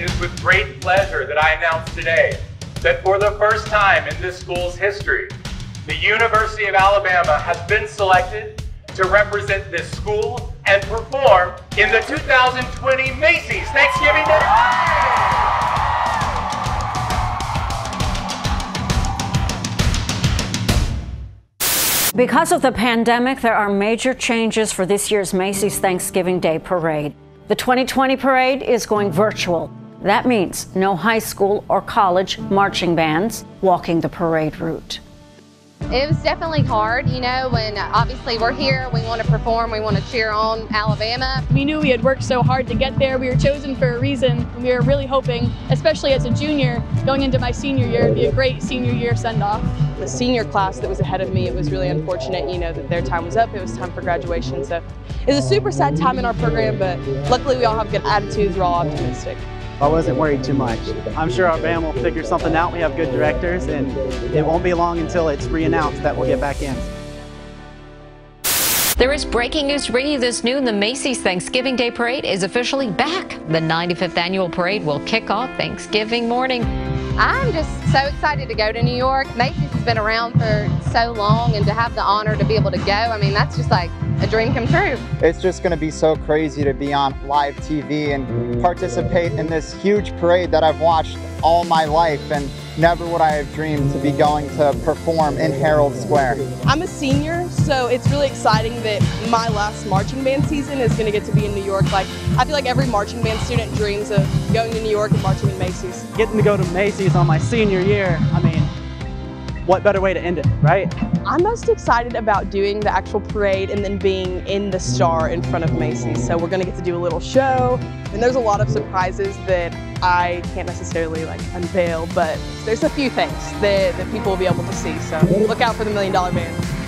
it is with great pleasure that I announce today that for the first time in this school's history, the University of Alabama has been selected to represent this school and perform in the 2020 Macy's Thanksgiving Day. Because of the pandemic, there are major changes for this year's Macy's Thanksgiving Day Parade. The 2020 parade is going virtual. That means no high school or college marching bands walking the parade route. It was definitely hard, you know, when uh, obviously we're here, we want to perform, we want to cheer on Alabama. We knew we had worked so hard to get there. We were chosen for a reason. And we were really hoping, especially as a junior, going into my senior year, it'd be a great senior year send off. The senior class that was ahead of me, it was really unfortunate, you know, that their time was up. It was time for graduation. So it was a super sad time in our program, but luckily we all have good attitudes. We're all optimistic. I wasn't worried too much. I'm sure our band will figure something out. We have good directors, and it won't be long until it's re-announced that we'll get back in. There is breaking news to bring you this noon. The Macy's Thanksgiving Day Parade is officially back. The 95th annual parade will kick off Thanksgiving morning. I'm just so excited to go to New York. Macy's has been around for so long, and to have the honor to be able to go, I mean, that's just like a dream come true. It's just going to be so crazy to be on live TV and participate in this huge parade that I've watched all my life and never would I have dreamed to be going to perform in Herald Square. I'm a senior, so it's really exciting that my last marching band season is going to get to be in New York. Like, I feel like every marching band student dreams of going to New York and marching in Macy's. Getting to go to Macy's on my senior year, I mean, what better way to end it, right? I'm most excited about doing the actual parade and then being in the star in front of Macy's. So we're to get to do a little show, and there's a lot of surprises that I can't necessarily like unveil, but there's a few things that, that people will be able to see. So look out for the Million Dollar Band.